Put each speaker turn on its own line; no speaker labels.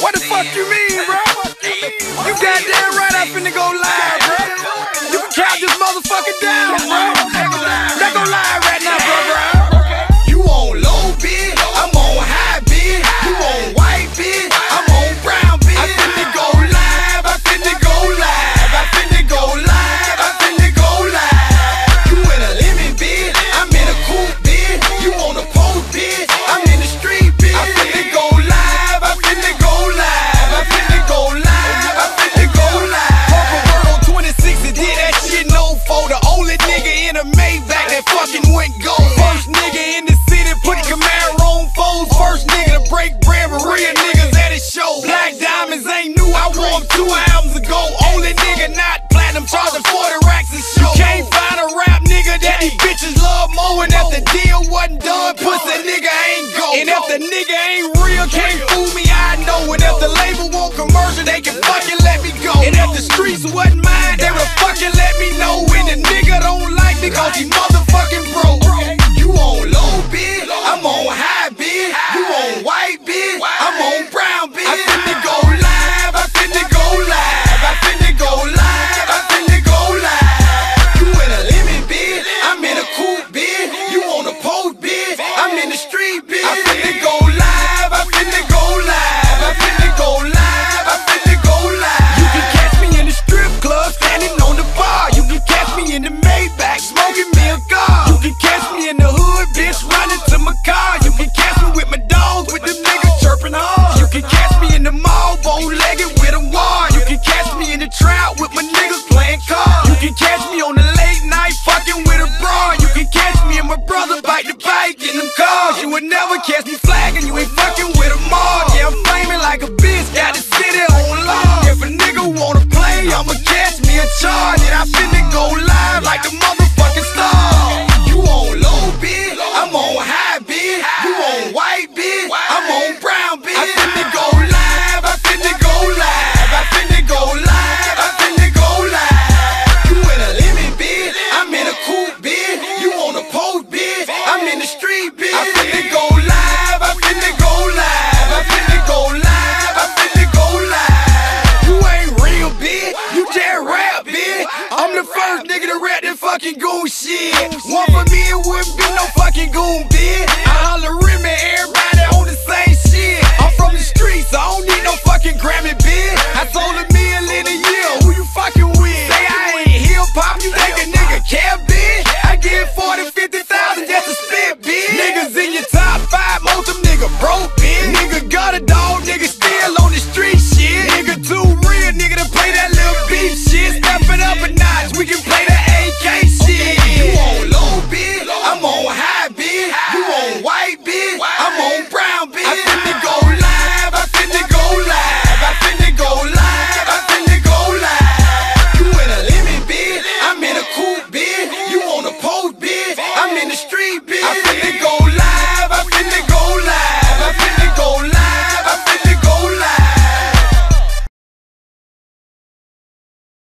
What the fuck you mean, bro? You goddamn right I finna go live, two albums ago. Only nigga not platinum, charging 40 racks and show. You can't find a rap nigga that these bitches love more. And if the deal wasn't done, pussy nigga ain't go. And if the nigga ain't real, can't fool me, I know. And if the label want commercial, they can fucking let me go. And if the streets wasn't mine, they would fucking let me know. And the nigga don't like me cause he mother. would never care. fucking go